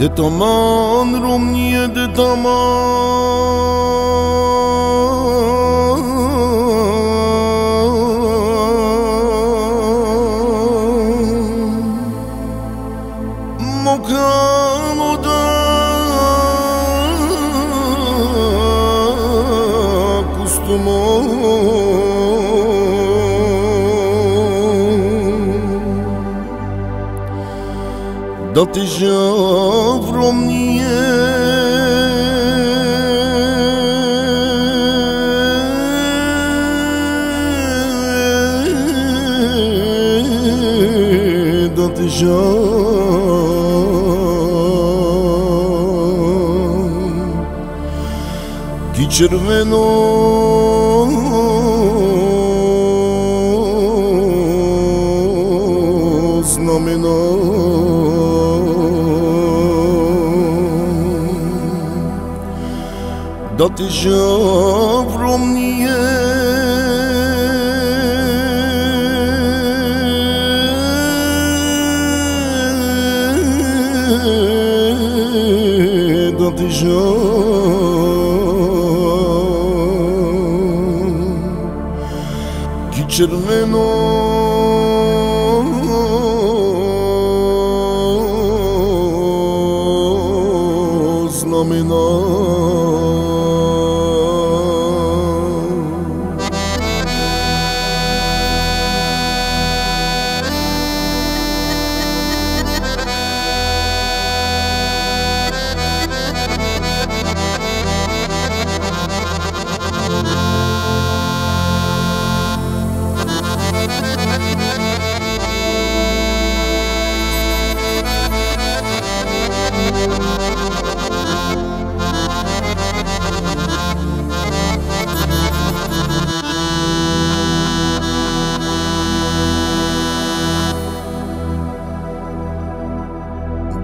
De taman Romnie de taman. Mokamo da Dati jam vrom nie Dati jam Ti cerveno Da ti žavrom nije Da ti žav Ki červeno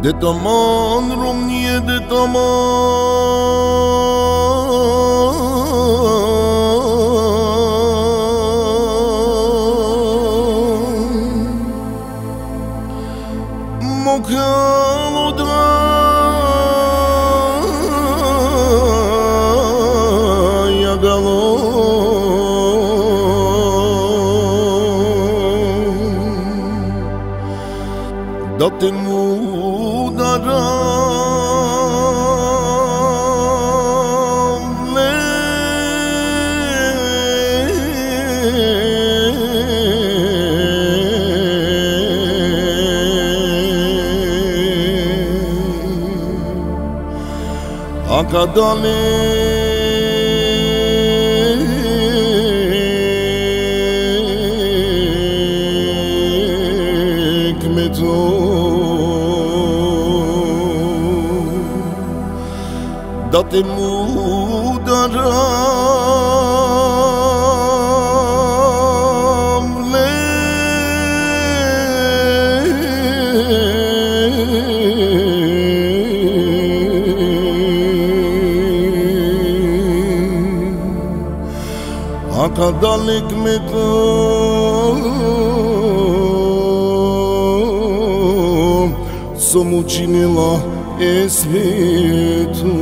De taman Romnie de taman? Mokamo הקדוליק מצור dat in A kadalek meto Sam učinila e svijetu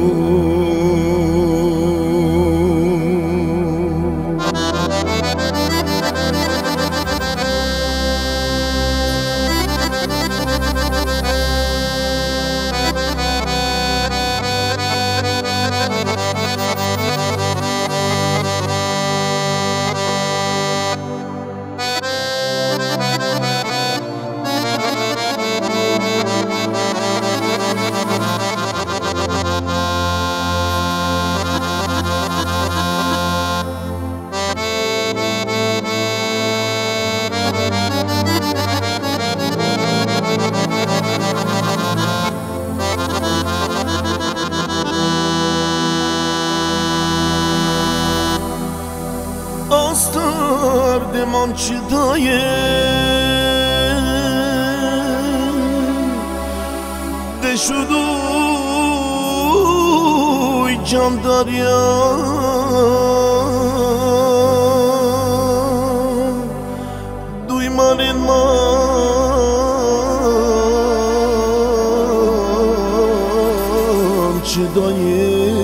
Daye Deşuduy can darya. Duymanın dayı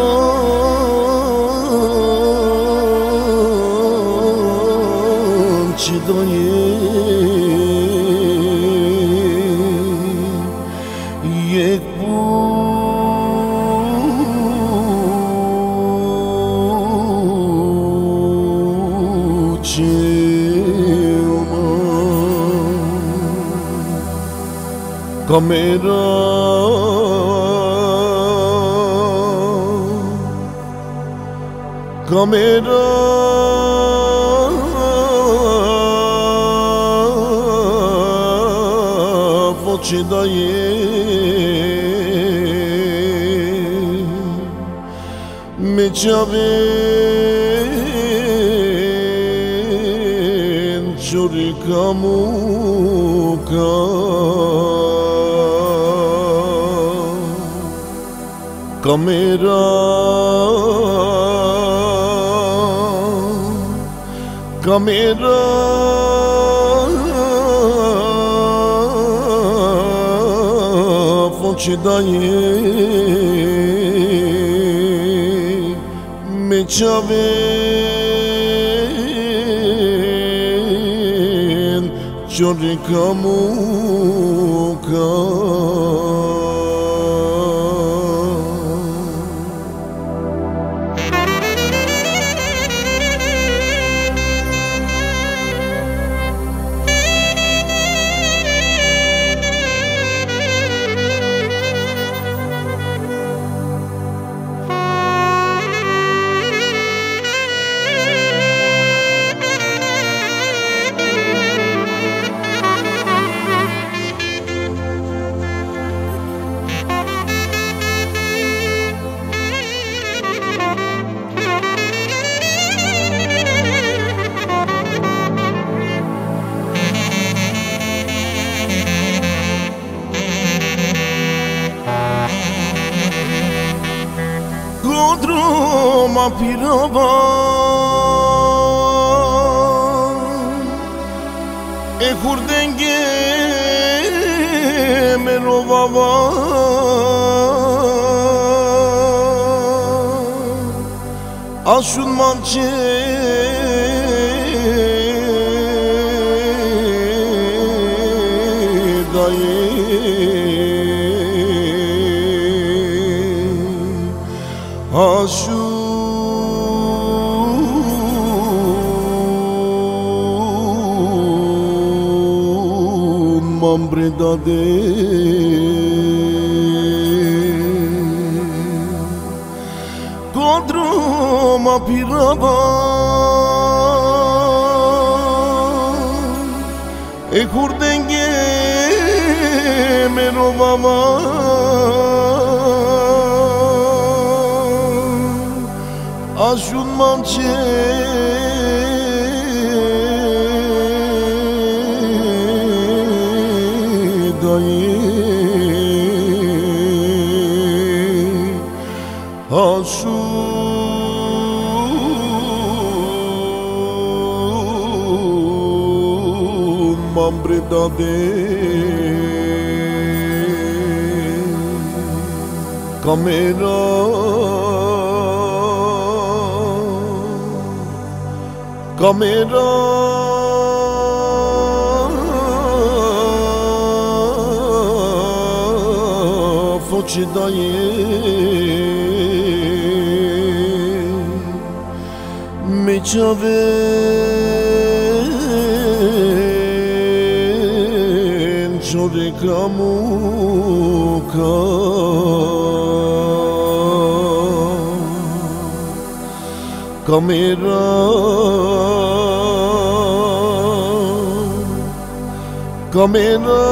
Kamera Kamera Foci dayı Me çavin Çurika muka Kamera. Kamera. Foci dayı çocuk kamu kan pirova E hurdenge merovava Aşun mançe. Dayı Aşun mambreda de Kodroma pirava E hurdenge merovava Aşun mançe dayı Aşun mambreda de Kamera Foci dayı Me çavin Çorika muka Kamera. Kamera.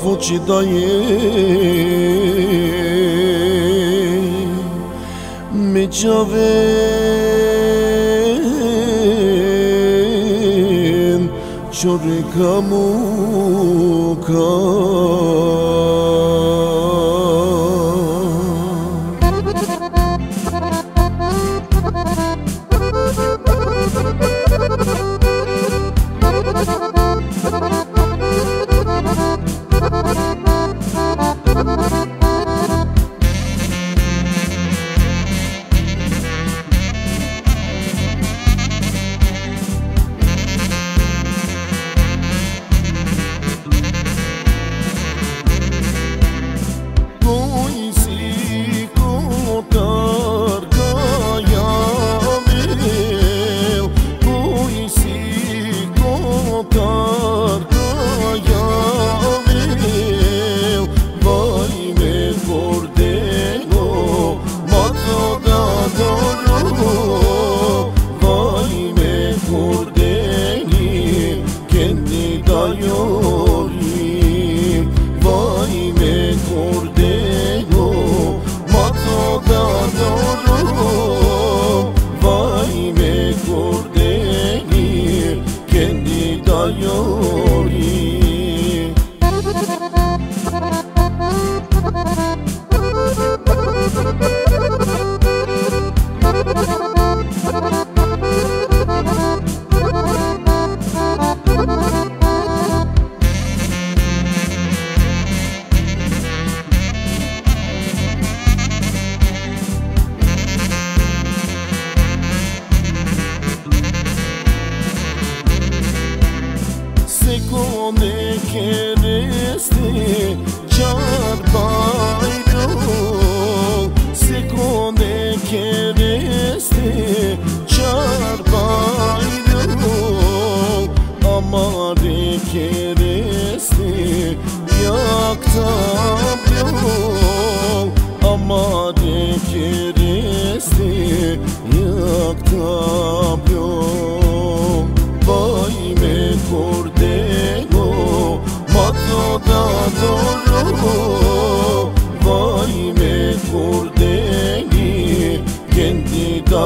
Fuci Mi çavin? Çorika Koisi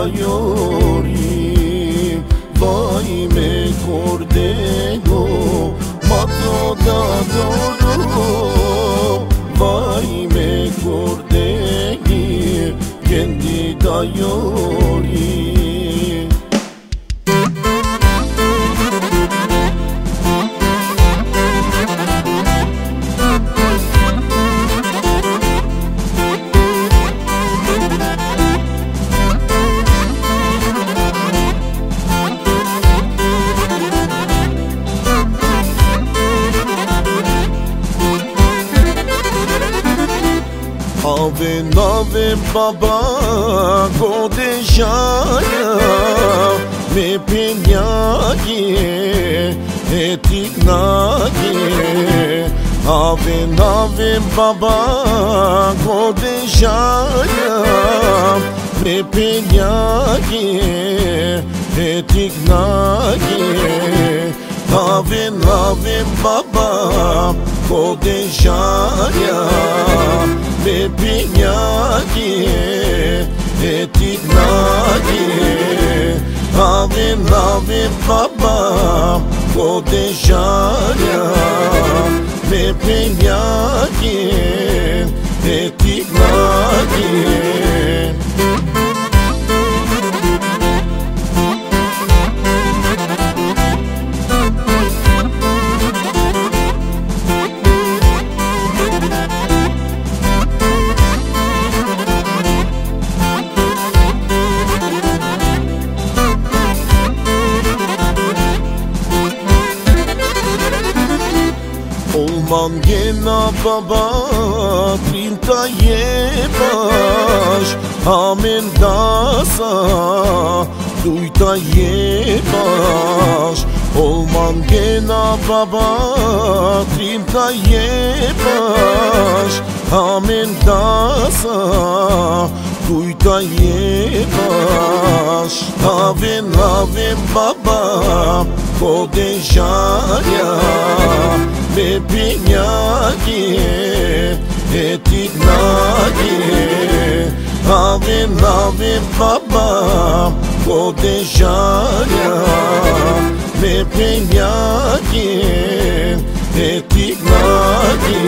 you. Gode nove baba, gode jaya Me penyaye, etinaye Ave nave baba, gode jaya Me penyaye, etinaye Havin havin baba Kodeshaya Bebinyaki Etiknaki Havin havin baba Kodeshaya Bebinyaki Etiknaki gena baba Trinta jebaš Amen dasa Dujta jebaš Olman gena baba Trinta jebaš Amen dasa Kujta je bash Ave, ave, baba Ko de sharja Me pinjaki E ti knaki Ave, ave, baba Ko de sharja Me pinjaki E ti knaki